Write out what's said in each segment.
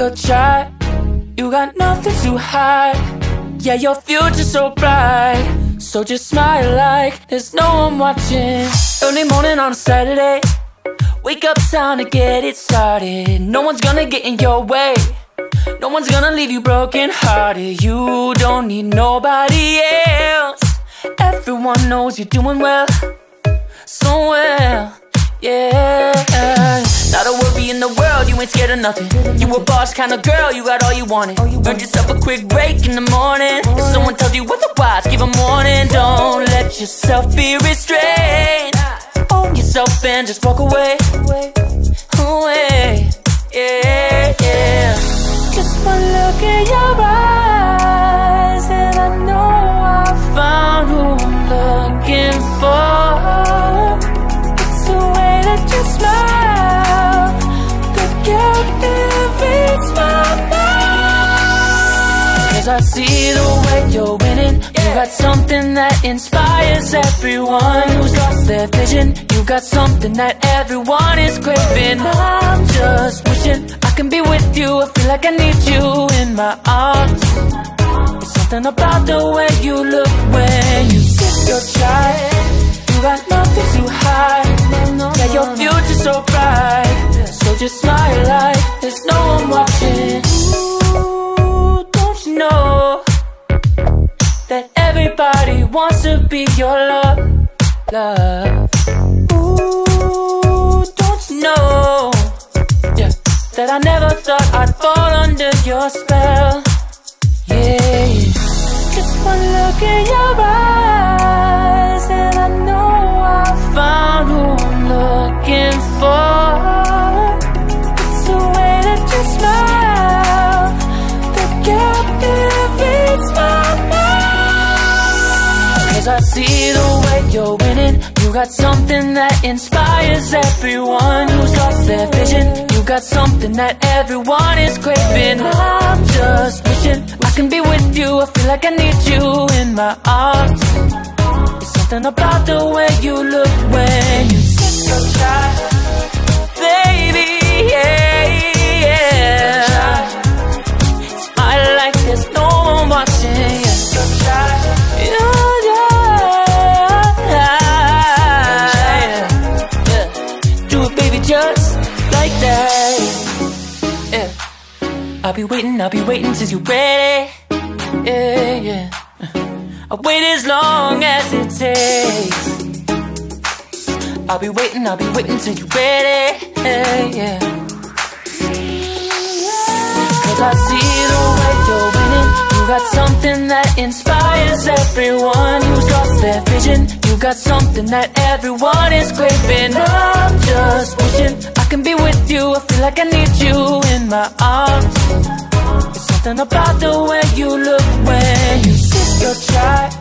your try. You got nothing to hide. Yeah, your future's so bright. So just smile like there's no one watching. Early morning on a Saturday. Wake up, time to get it started. No one's gonna get in your way. No one's gonna leave you broken hearted. You don't need nobody else. Everyone knows you're doing well, so well, yeah. Ain't scared of nothing. You a boss kind of girl, you got all you wanted. Earned yourself a quick break in the morning. If someone tells you otherwise, give a warning. Don't let yourself be restrained. Own yourself and just walk away. Away, yeah, yeah. Just one look in your eyes, Cause I see the way you're winning. You got something that inspires everyone who's lost their vision. You got something that everyone is craving. I'm just wishing I can be with you. I feel like I need you in my arms. It's something about the way you look when you sip your chai. You got nothing to hide. Yeah, your future's so bright. So just smile be your love, love? Ooh, don't you know? Yeah, that I never thought I'd fall under your spell. Yeah, just one look in your eyes, and I know see the way you're winning. You got something that inspires everyone who's lost their vision. You got something that everyone is craving. I'm just wishing I can be with you. I feel like I need you in my arms. It's something about the way you look when you sit so shy. Baby, yeah. Waiting, I'll be waiting till you're ready. Yeah, yeah. I'll wait as long as it takes. I'll be waiting, I'll be waiting till you're ready. Yeah, yeah. Cause I see the way you're winning. You got something that inspires everyone who's lost their vision. You got something that everyone is craving. I'm just wishing I can be with you. I feel like I need you in my arms. Something about the way you look when you sip your chai.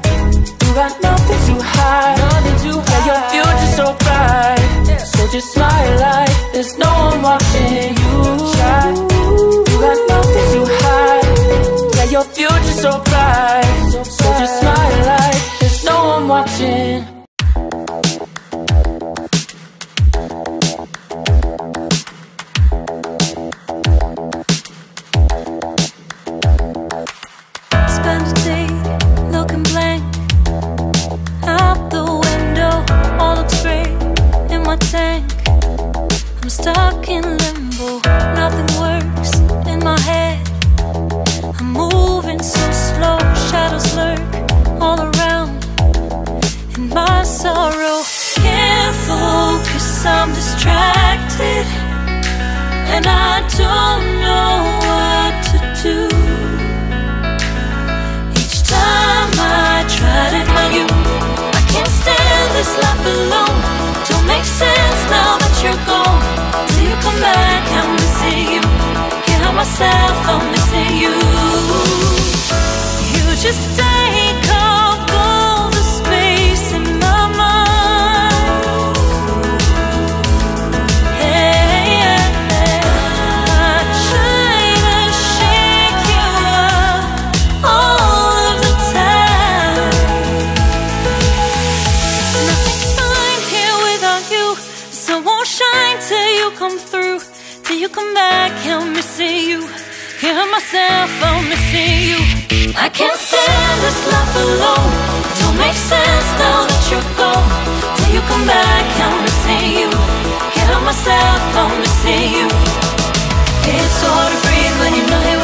Gone. Till you come back, I'm missing you. Can't help myself, I'm missing you. You just you come you back, I'm missing you. myself, I'm missing you. I can't stand this life alone. Don't make sense now that you're gone. Till you come back, I'm missing you. Help myself, I'm missing you. It's hard to breathe when you're not